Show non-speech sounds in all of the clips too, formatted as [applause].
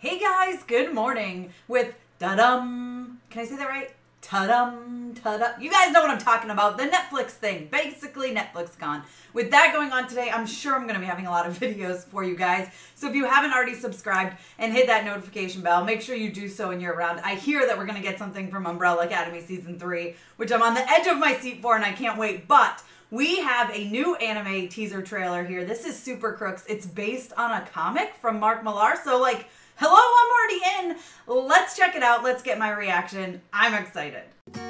Hey guys, good morning with da-dum. Can I say that right? Ta-dum, ta-dum. You guys know what I'm talking about. The Netflix thing. Basically, Netflix gone. With that going on today, I'm sure I'm going to be having a lot of [laughs] videos for you guys. So if you haven't already subscribed and hit that notification bell, make sure you do so when you're around. I hear that we're going to get something from Umbrella Academy Season 3, which I'm on the edge of my seat for and I can't wait. But we have a new anime teaser trailer here. This is Super Crooks. It's based on a comic from Mark Millar. So, like, hello, I'm already in. Let's check it out. Let's get my reaction. I'm excited.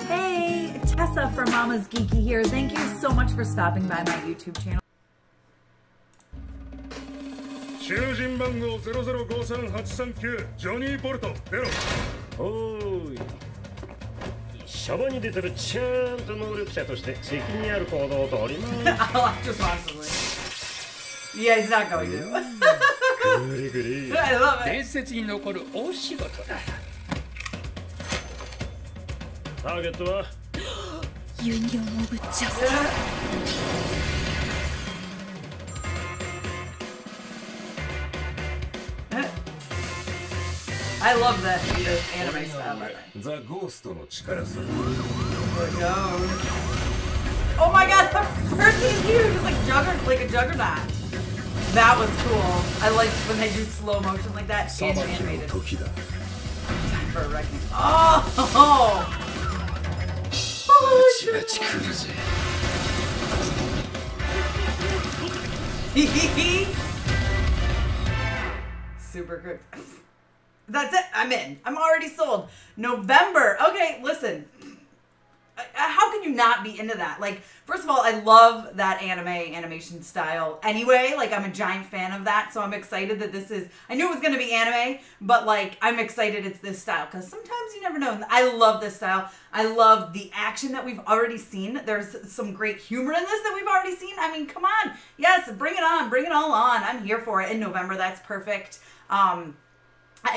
Hey, Tessa from Mama's Geeky here. Thank you so much for stopping by my YouTube channel. 囚人番号0053839ジョニー・ボルト出ろおーいシャバに出てるちゃんと能力者として責任ある行動をとります [laughs] I'll act responsibly. Yeah, he's not going to. グリグリ I love it. 伝説に残る大仕事だターゲットはユニオン・オブ・ジャスティ I love that this anime style. by the way. ザ・ゴーストの力さ There it goes. Oh my god, the [laughs] first is huge. It's like jugger, like a juggernaut. that was cool. I like when they do slow motion like that and animated. Time for a reckoning. Oh! oh. [laughs] Super good. That's it. I'm in. I'm already sold. November. Okay, listen. Uh, How can you not be into that? Like, first of all, I love that anime animation style anyway. Like, I'm a giant fan of that. So I'm excited that this is. I knew it was going to be anime, but like, I'm excited it's this style because sometimes you never know. I love this style. I love the action that we've already seen. There's some great humor in this that we've already seen. I mean, come on. Yes, bring it on. Bring it all on. I'm here for it in November. That's perfect. Um,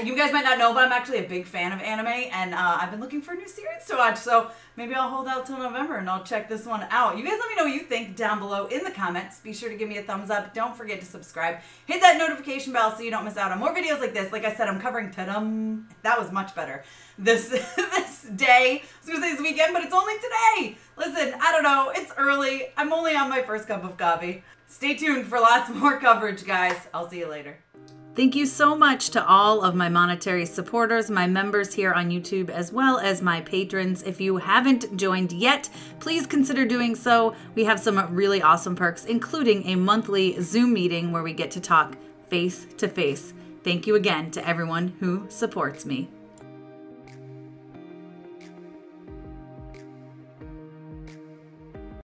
you guys might not know, but I'm actually a big fan of anime, and uh, I've been looking for a new series to watch. So maybe I'll hold out till November and I'll check this one out. You guys let me know what you think down below in the comments. Be sure to give me a thumbs up. Don't forget to subscribe. Hit that notification bell so you don't miss out on more videos like this. Like I said, I'm covering ta-dum. That was much better. This [laughs] this day. I was gonna say this weekend, but it's only today. Listen, I don't know. It's early. I'm only on my first cup of coffee. Stay tuned for lots [laughs] more coverage, guys. I'll see you later. Thank you so much to all of my monetary supporters, my members here on YouTube, as well as my patrons. If you haven't joined yet, please consider doing so. We have some really awesome perks, including a monthly Zoom meeting where we get to talk face to face. Thank you again to everyone who supports me.